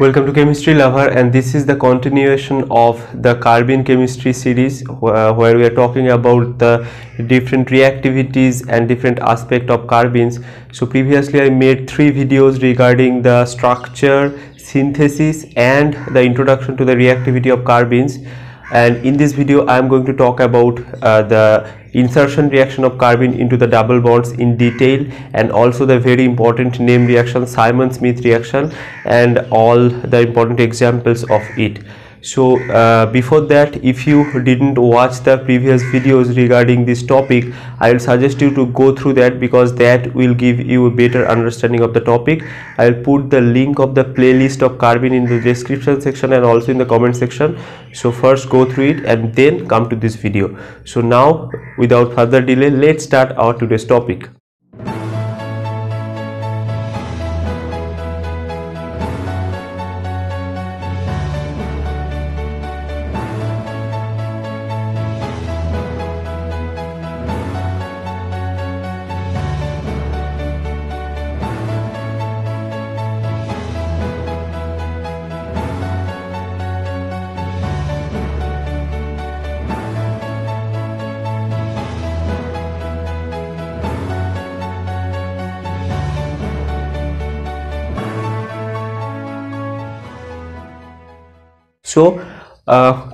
Welcome to Chemistry Lover and this is the continuation of the carbene chemistry series uh, where we are talking about the different reactivities and different aspect of carbenes. So previously I made three videos regarding the structure, synthesis and the introduction to the reactivity of carbenes and in this video I am going to talk about uh, the insertion reaction of carbene into the double bonds in detail and also the very important name reaction Simmons-Smith reaction and all the important examples of it so uh, before that if you didn't watch the previous videos regarding this topic i will suggest you to go through that because that will give you a better understanding of the topic. I will put the link of the playlist of carbene in the description section and also in the comment section. So first go through it and then come to this video. So now without further delay let's start our today's topic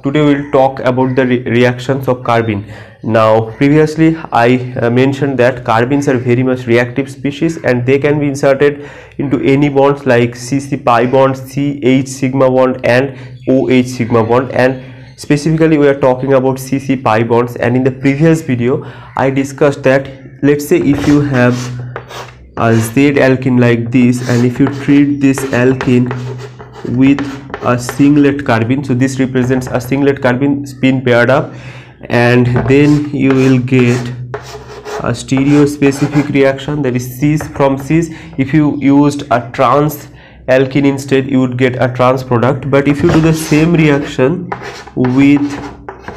today we'll talk about the re reactions of carbene. Now previously i uh, mentioned that carbenes are very much reactive species and they can be inserted into any bonds like cc pi bond ch sigma bond and oh sigma bond. And specifically we are talking about cc pi bonds. And in the previous video i discussed that let's say if you have a z alkene like this and if you treat this alkene with a singlet carbene so this represents a singlet carbene spin paired up. And then you will get a stereo specific reaction that is cis from cis. If you used a trans alkene instead you would get a trans product. But if you do the same reaction with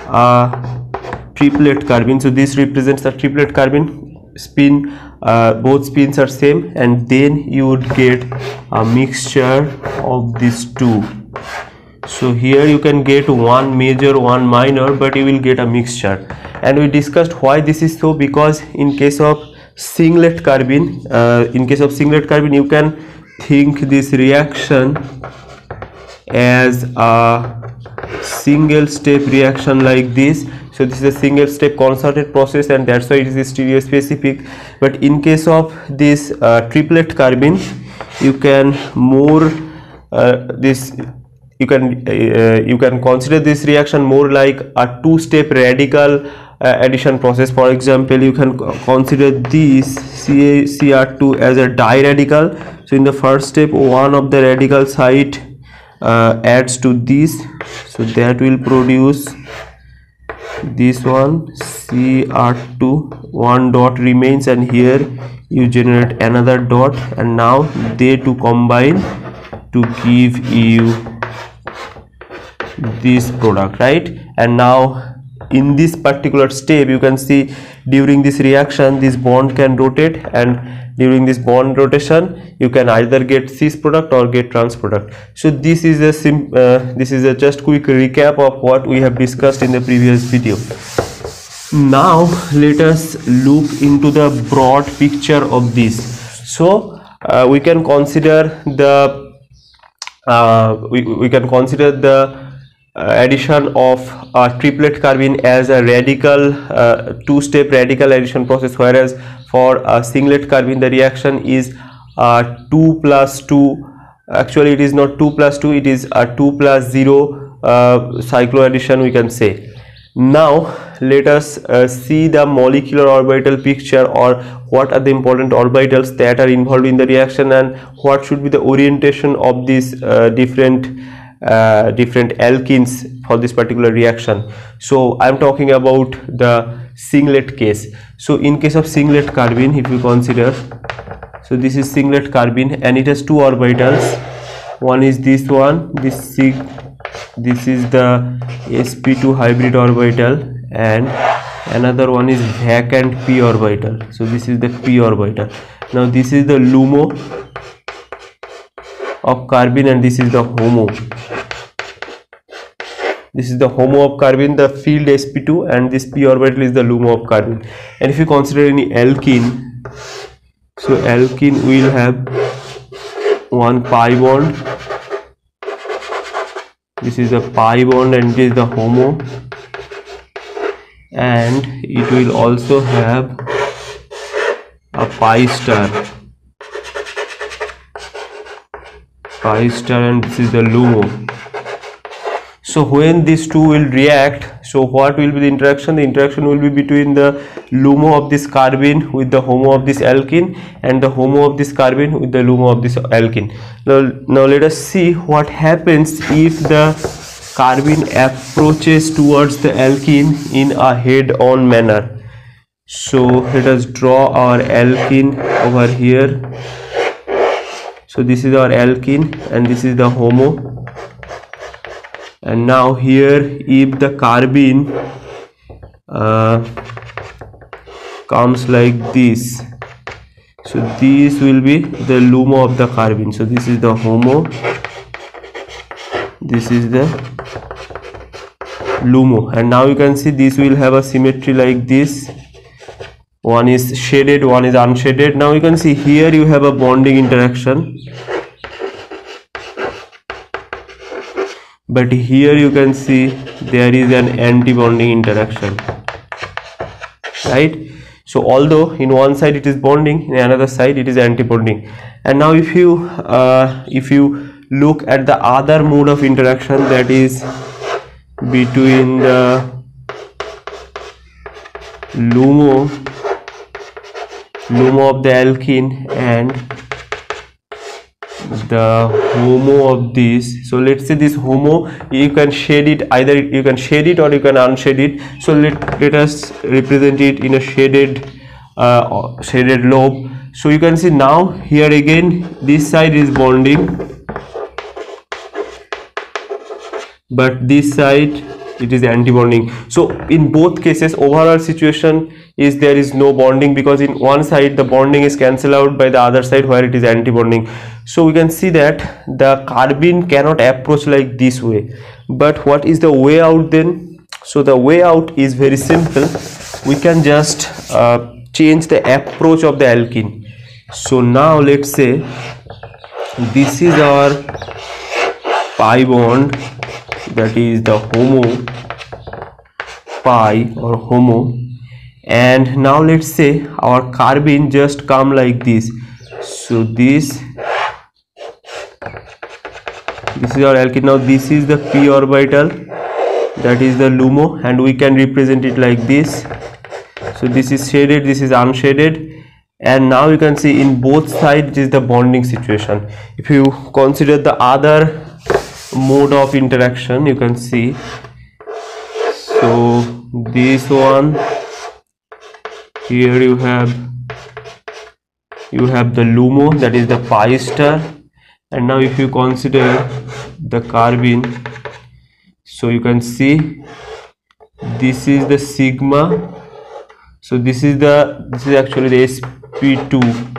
a triplet carbene so this represents a triplet carbene spin uh, both spins are same. And then you would get a mixture of these two so here you can get one major one minor but you will get a mixture and we discussed why this is so because in case of singlet carbene uh, in case of singlet carbene you can think this reaction as a single step reaction like this. So this is a single step concerted process and that's why it is stereo specific but in case of this uh, triplet carbene you can more uh, this you can uh, you can consider this reaction more like a two step radical uh, addition process. For example you can consider this cr2 as a di-radical. So in the first step one of the radical side uh, adds to this. So that will produce this one cr2 one dot remains and here you generate another dot. And now they two combine to give you this product right? And now in this particular step you can see during this reaction this bond can rotate. And during this bond rotation you can either get cis product or get trans product. So this is a sim uh, this is a just quick recap of what we have discussed in the previous video. Now let us look into the broad picture of this. So uh, we can consider the uh, we, we can consider the addition of a triplet carbene as a radical uh, two-step radical addition process whereas for a singlet carbene the reaction is uh, 2 plus 2 actually it is not 2 plus 2 it is a 2 plus 0 uh, cycloaddition we can say. Now let us uh, see the molecular orbital picture or what are the important orbitals that are involved in the reaction and what should be the orientation of these uh, different uh, different alkenes for this particular reaction. So i'm talking about the singlet case. So in case of singlet carbene if you consider so this is singlet carbene and it has two orbitals. One is this one this this is the sp2 hybrid orbital and another one is vacant p orbital. So this is the p orbital. Now this is the LUMO of carbene and this is the HOMO. This is the HOMO of carbene the field sp2 and this p orbital is the LUMO of carbene. And if you consider any alkene so alkene will have one pi bond. This is the pi bond and this is the HOMO. And it will also have a pi star pi star and this is the LUMO. So when these two will react so what will be the interaction? The interaction will be between the LUMO of this carbene with the HOMO of this alkene and the HOMO of this carbene with the LUMO of this alkene. Now, now let us see what happens if the carbene approaches towards the alkene in a head-on manner. So let us draw our alkene over here so this is our alkene and this is the HOMO. And now here if the carbene uh, comes like this so this will be the LUMO of the carbene. So this is the HOMO. This is the LUMO and now you can see this will have a symmetry like this one is shaded one is unshaded. Now you can see here you have a bonding interaction. But here you can see there is an anti-bonding interaction right? So although in one side it is bonding in another side it is anti-bonding. And now if you uh, if you look at the other mode of interaction that is between the LUMO LUMO of the alkene and the HOMO of this. So let's say this HOMO you can shade it either you can shade it or you can unshade it. So let, let us represent it in a shaded uh, shaded lobe. So you can see now here again this side is bonding. But this side it is anti-bonding so in both cases overall situation is there is no bonding because in one side the bonding is cancelled out by the other side where it is anti-bonding so we can see that the carbene cannot approach like this way. But what is the way out then? So the way out is very simple. We can just uh, change the approach of the alkene. So now let's say this is our pi bond that is the homo pi or homo. And now let's say our carbene just come like this. So this this is our alkene. Now this is the p orbital that is the LUMO and we can represent it like this. So this is shaded this is unshaded. And now you can see in both sides is the bonding situation. If you consider the other mode of interaction you can see. So this one here you have you have the LUMO that is the pi star. And now if you consider the carbene so you can see this is the sigma. So this is the this is actually the sp2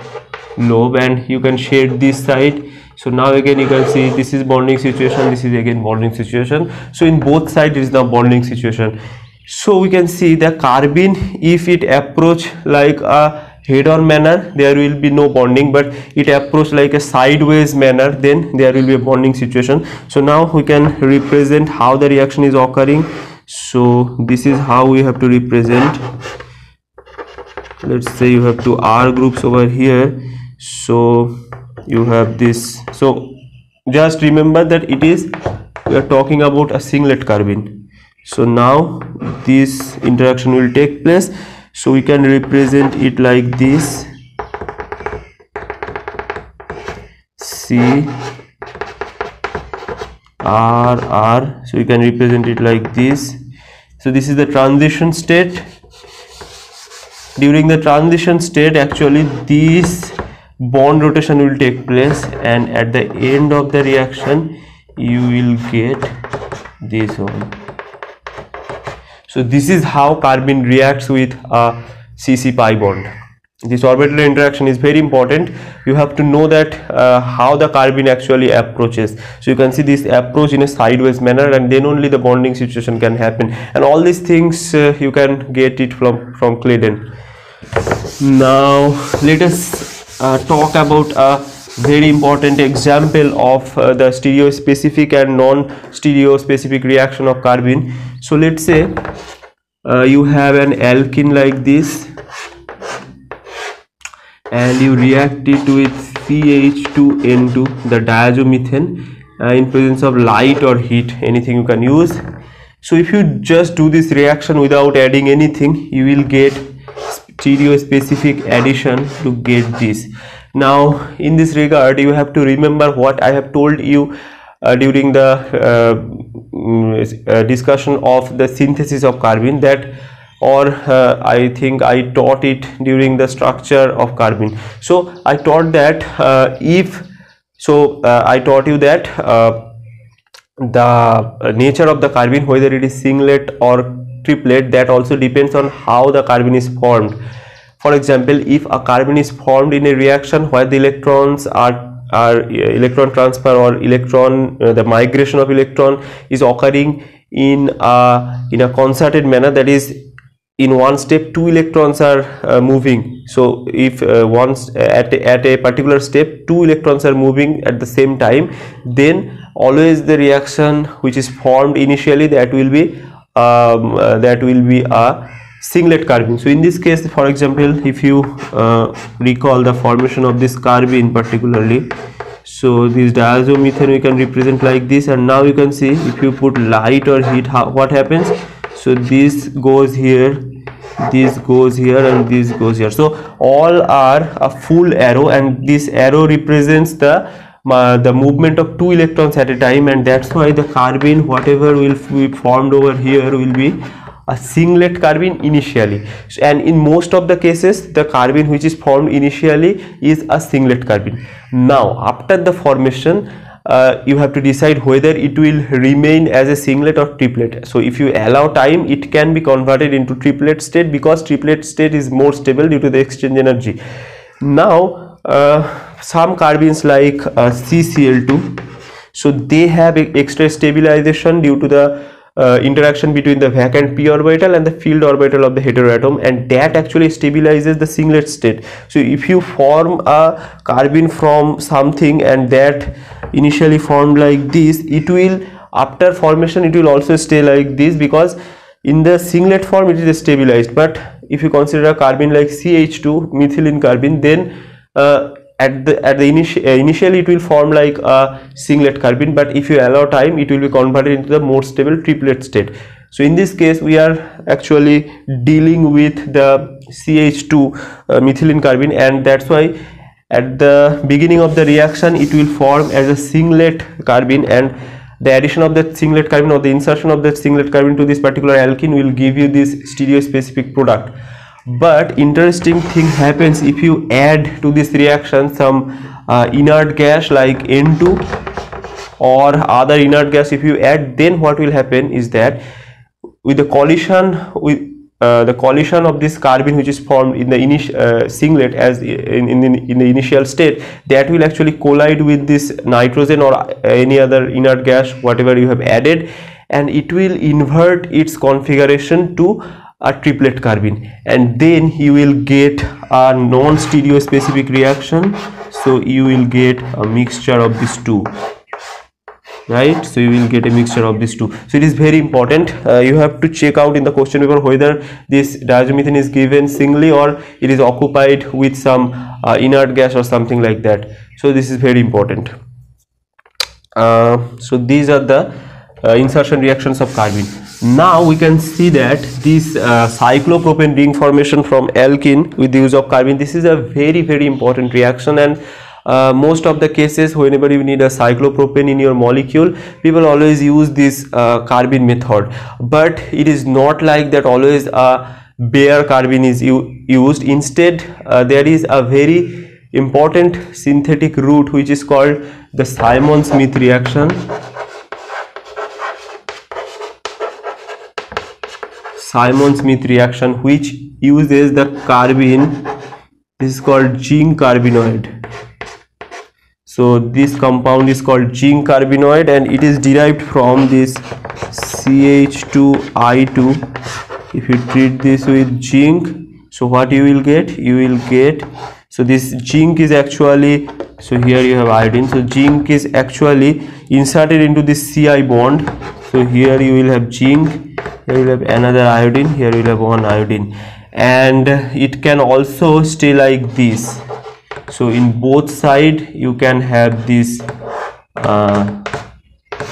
lobe and you can shade this side so now again you can see this is bonding situation this is again bonding situation. So in both sides it is the bonding situation. So we can see the carbene if it approach like a head-on manner there will be no bonding but it approach like a sideways manner then there will be a bonding situation. So now we can represent how the reaction is occurring. So this is how we have to represent. Let's say you have two r groups over here. So you have this. So just remember that it is we are talking about a singlet carbene so now this interaction will take place. So we can represent it like this. C R R. So we can represent it like this. So this is the transition state. During the transition state actually this bond rotation will take place and at the end of the reaction you will get this one. So this is how carbene reacts with a CC pi bond. This orbital interaction is very important. You have to know that uh, how the carbene actually approaches. So you can see this approach in a sideways manner and then only the bonding situation can happen. And all these things uh, you can get it from from Clayden. Now let us talk about a very important example of uh, the stereospecific and non-stereospecific reaction of carbene. So let's say uh, you have an alkene like this and you react it with CH2N2 the diazomethane uh, in presence of light or heat anything you can use. So if you just do this reaction without adding anything you will get stereo specific addition to get this now in this regard you have to remember what I have told you uh, during the uh, uh, discussion of the synthesis of carbene that or uh, I think I taught it during the structure of carbene. So I taught that uh, if so I taught you that the nature of the carbene whether it is singlet or triplet that also depends on how the carbene is formed. For example, if a carbene is formed in a reaction where the electrons are are uh, electron transfer or electron uh, the migration of electron is occurring in a in a concerted manner that is in one step two electrons are uh, moving so if uh, once at, a, at a particular step two electrons are moving at the same time then always the reaction which is formed initially that will be um, uh, that will be a singlet carbene. So in this case for example if you uh, recall the formation of this carbene particularly so this diazomethane we can represent like this and now you can see if you put light or heat what happens? So this goes here this goes here and this goes here. So all are a full arrow and this arrow represents the uh, the movement of two electrons at a time and that's why the carbene whatever will be formed over here will be a singlet carbene initially. And in most of the cases the carbene which is formed initially is a singlet carbene. Now after the formation uh, you have to decide whether it will remain as a singlet or triplet. So if you allow time it can be converted into triplet state because triplet state is more stable due to the exchange energy. Now uh, some carbenes like uh, CCl2 so they have extra stabilization due to the uh, interaction between the vacant p orbital and the field orbital of the heteroatom and that actually stabilizes the singlet state. So if you form a carbene from something and that initially formed like this it will after formation it will also stay like this because in the singlet form it is stabilized. But if you consider a carbene like CH2 methylene carbene then uh, at the at the initial uh, initially it will form like a singlet carbene but if you allow time it will be converted into the more stable triplet state. So in this case we are actually dealing with the ch2 uh, methylene carbene and that's why at the beginning of the reaction it will form as a singlet carbene and the addition of that singlet carbene or the insertion of that singlet carbene to this particular alkene will give you this stereo specific product but interesting thing happens if you add to this reaction some uh, inert gas like N2 or other inert gas. If you add then what will happen is that with the collision with uh, the collision of this carbene which is formed in the initial uh, singlet as in, in, in, the initial state that will actually collide with this nitrogen or any other inert gas whatever you have added. And it will invert its configuration to a triplet carbene. And then you will get a non-stereo specific reaction. So you will get a mixture of these two. Right? So you will get a mixture of these two. So it is very important. Uh, you have to check out in the question paper whether this diazomethane is given singly or it is occupied with some uh, inert gas or something like that. So this is very important. Uh, so these are the uh, insertion reactions of carbene now we can see that this uh, cyclopropane ring formation from alkene with the use of carbene this is a very very important reaction and uh, most of the cases whenever you need a cyclopropane in your molecule people always use this uh, carbene method. But it is not like that always a bare carbene is used. Instead uh, there is a very important synthetic route which is called the Simmons-Smith reaction Simmons-Smith reaction which uses the carbene this is called zinc carbenoid so this compound is called zinc carbenoid and it is derived from this CH2I2 if you treat this with zinc so what you will get? You will get so this zinc is actually so here you have iodine. So zinc is actually inserted into this ci bond. So here you will have zinc here you have another iodine. Here you have one iodine. And it can also stay like this. So in both side you can have this uh,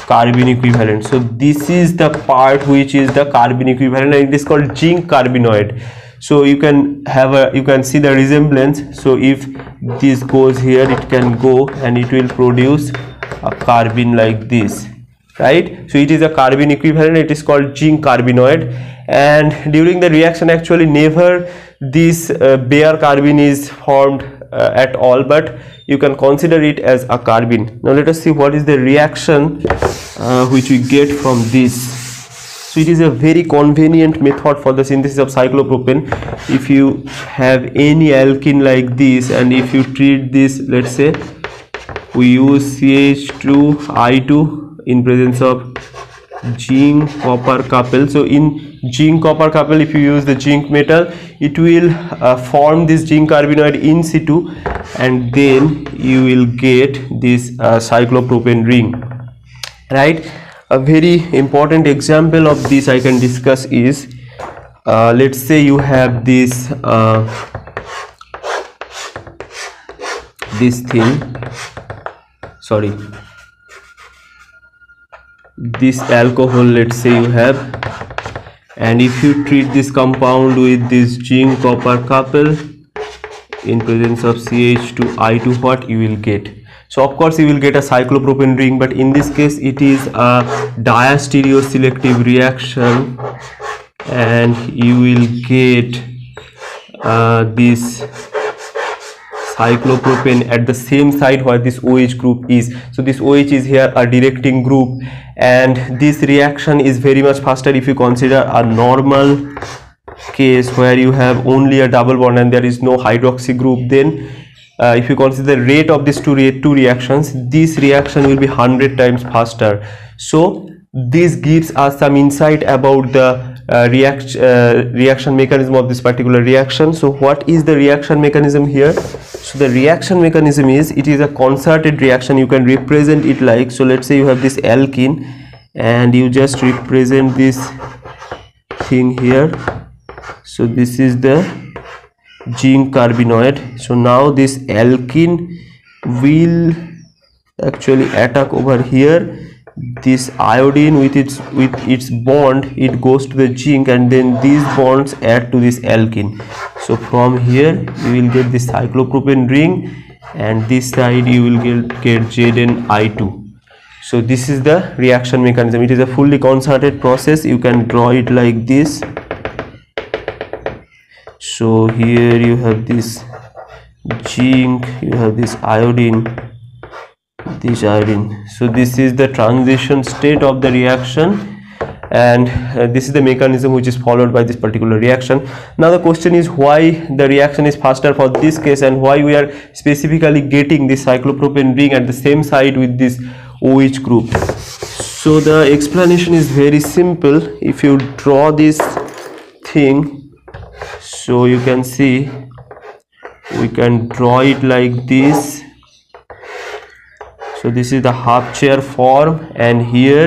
carbon equivalent. So this is the part which is the carbon equivalent and it is called zinc carbenoid. So you can have a you can see the resemblance. So if this goes here it can go and it will produce a carbon like this right? So it is a carbon equivalent it is called zinc carbenoid. And during the reaction actually never this uh, bare carbene is formed uh, at all but you can consider it as a carbon now let us see what is the reaction uh, which we get from this. So it is a very convenient method for the synthesis of cyclopropane. If you have any alkene like this and if you treat this let's say we use CH2I2 in presence of zinc copper couple so in zinc copper couple if you use the zinc metal it will uh, form this zinc carbenoid in situ and then you will get this uh, cyclopropane ring. Right? A very important example of this I can discuss is uh, let's say you have this uh, this thing. Sorry this alcohol let's say you have and if you treat this compound with this zinc copper couple in presence of CH2I2 what you will get so of course you will get a cyclopropane ring but in this case it is a diastereoselective reaction and you will get uh, this cyclopropane at the same side where this OH group is. So this OH is here a directing group and this reaction is very much faster if you consider a normal case where you have only a double bond and there is no hydroxy group then uh, if you consider the rate of these two, re two reactions this reaction will be 100 times faster. So this gives us some insight about the uh, react, uh, reaction mechanism of this particular reaction. So what is the reaction mechanism here? So the reaction mechanism is it is a concerted reaction. You can represent it like so let's say you have this alkene and you just represent this thing here. So this is the zinc carbenoid so now this alkene will actually attack over here this iodine with its with its bond it goes to the zinc and then these bonds add to this alkene. So from here you will get this cyclopropane ring and this side you will get, get ZnI2 so this is the reaction mechanism. It is a fully concerted process. You can draw it like this. So here you have this zinc you have this iodine this iodine so this is the transition state of the reaction. And uh, this is the mechanism which is followed by this particular reaction. Now the question is why the reaction is faster for this case and why we are specifically getting this cyclopropane ring at the same side with this OH group. So the explanation is very simple. If you draw this thing so you can see we can draw it like this so this is the half chair form and here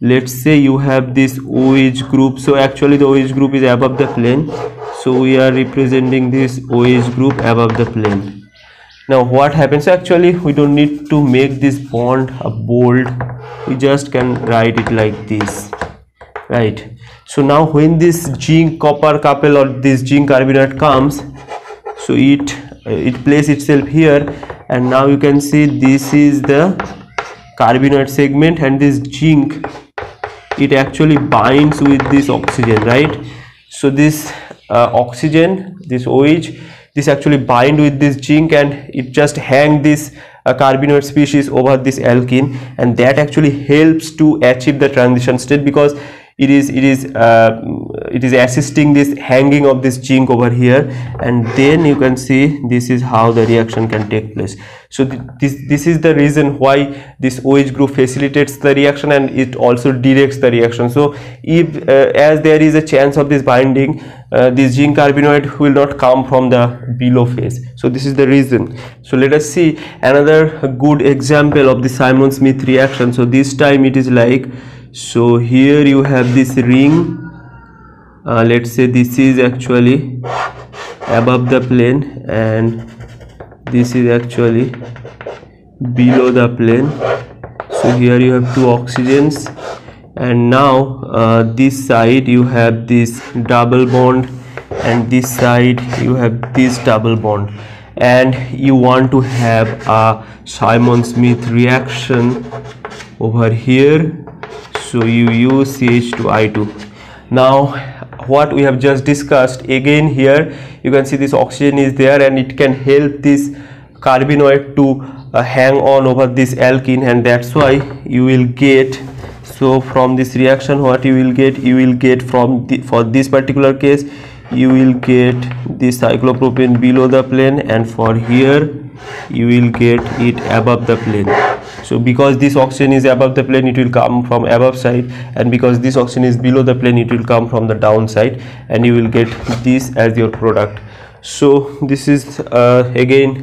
let's say you have this OH group. So actually the OH group is above the plane. So we are representing this OH group above the plane. Now what happens? Actually we don't need to make this bond a bold. We just can write it like this right? So now when this zinc copper couple or this zinc carbenoid comes so it it places itself here and now you can see this is the carbenoid segment and this zinc it actually binds with this oxygen right? So this uh, oxygen this OH this actually bind with this zinc and it just hang this uh, species over this alkene. And that actually helps to achieve the transition state because it is it is uh, it is assisting this hanging of this zinc over here and then you can see this is how the reaction can take place. So th this this is the reason why this OH group facilitates the reaction and it also directs the reaction. So if uh, as there is a chance of this binding uh, this zinc carbenoid will not come from the below phase. So this is the reason. So let us see another good example of the Simmons Smith reaction. So this time it is like so here you have this ring. Uh, let's say this is actually above the plane and this is actually below the plane. So here you have two oxygens and now uh, this side you have this double bond and this side you have this double bond. And you want to have a Simmons-Smith reaction over here so you use CH2I2 now what we have just discussed again here you can see this oxygen is there and it can help this carbenoid to uh, hang on over this alkene and that's why you will get so from this reaction what you will get you will get from the, for this particular case you will get this cyclopropane below the plane and for here you will get it above the plane so because this oxygen is above the plane it will come from above side and because this oxygen is below the plane it will come from the downside and you will get this as your product. So this is uh, again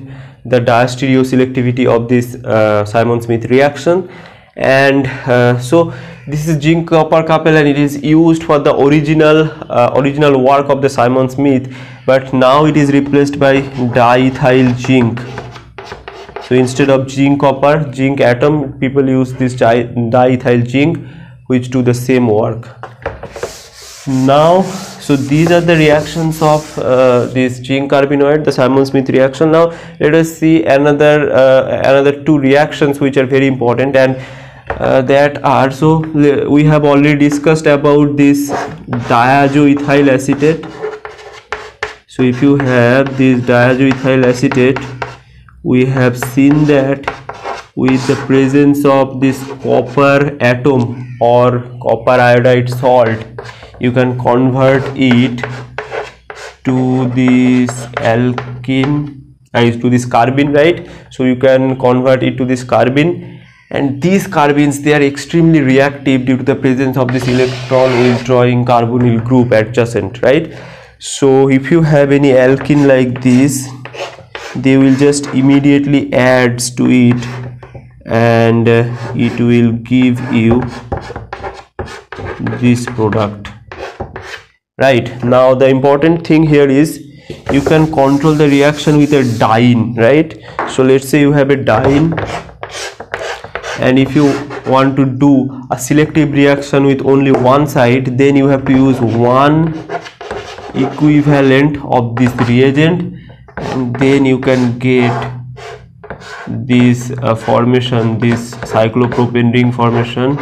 the diastereo selectivity of this uh, Simmons-Smith reaction. And uh, so this is zinc copper couple and it is used for the original uh, original work of the Simmons Smith but now it is replaced by diethyl zinc so instead of zinc copper zinc atom people use this diethyl zinc which do the same work. Now so these are the reactions of uh, this zinc carbenoid the simmons smith reaction. Now let us see another uh, another two reactions which are very important and uh, that are so we have already discussed about this diazoethyl acetate. So if you have this diazoethyl acetate we have seen that with the presence of this copper atom or copper iodide salt you can convert it to this alkene uh, to this carbene right? So you can convert it to this carbene. And these carbenes they are extremely reactive due to the presence of this electron withdrawing carbonyl group adjacent right? So if you have any alkene like this they will just immediately adds to it and uh, it will give you this product. Right. Now the important thing here is you can control the reaction with a diene right? So let's say you have a diene and if you want to do a selective reaction with only one side then you have to use one equivalent of this reagent then you can get this uh, formation this cyclopropane ring formation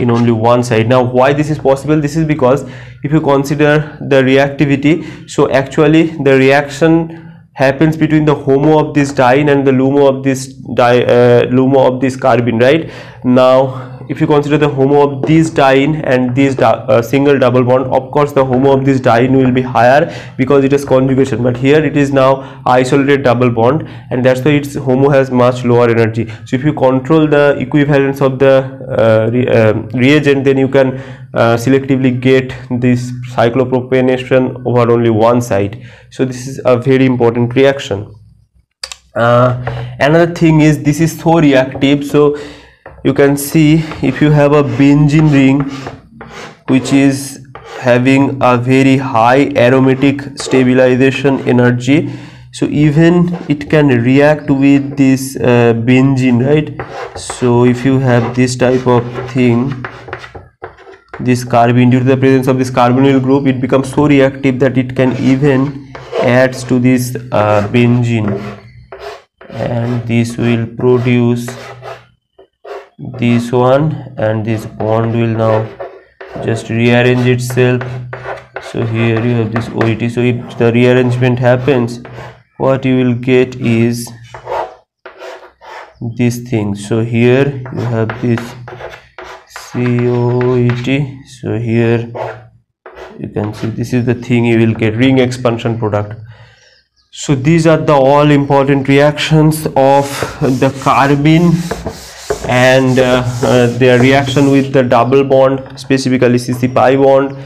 in only one side. Now why this is possible? This is because if you consider the reactivity so actually the reaction happens between the HOMO of this diene and the LUMO of this di uh, LUMO of this carbene right? Now if you consider the HOMO of this diene and this uh, single double bond of course the HOMO of this diene will be higher because it is conjugation. But here it is now isolated double bond and that's why its HOMO has much lower energy. So if you control the equivalence of the uh, re uh, reagent then you can uh, selectively get this cyclopropanation over only one side. So this is a very important reaction. Uh, another thing is this is so reactive. So you can see if you have a benzene ring which is having a very high aromatic stabilization energy. So even it can react with this uh, benzene right? So if you have this type of thing this carbene due to the presence of this carbonyl group it becomes so reactive that it can even adds to this uh, benzene. And this will produce this one and this bond will now just rearrange itself. So here you have this OET so if the rearrangement happens what you will get is this thing. So here you have this COET so here you can see this is the thing you will get ring expansion product. So these are the all important reactions of the carbene and uh, uh, their reaction with the double bond specifically CC pi bond.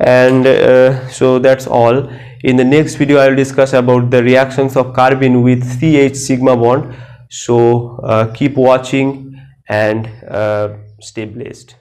And uh, so that's all. In the next video I will discuss about the reactions of carbene with CH sigma bond. So keep watching and stay blessed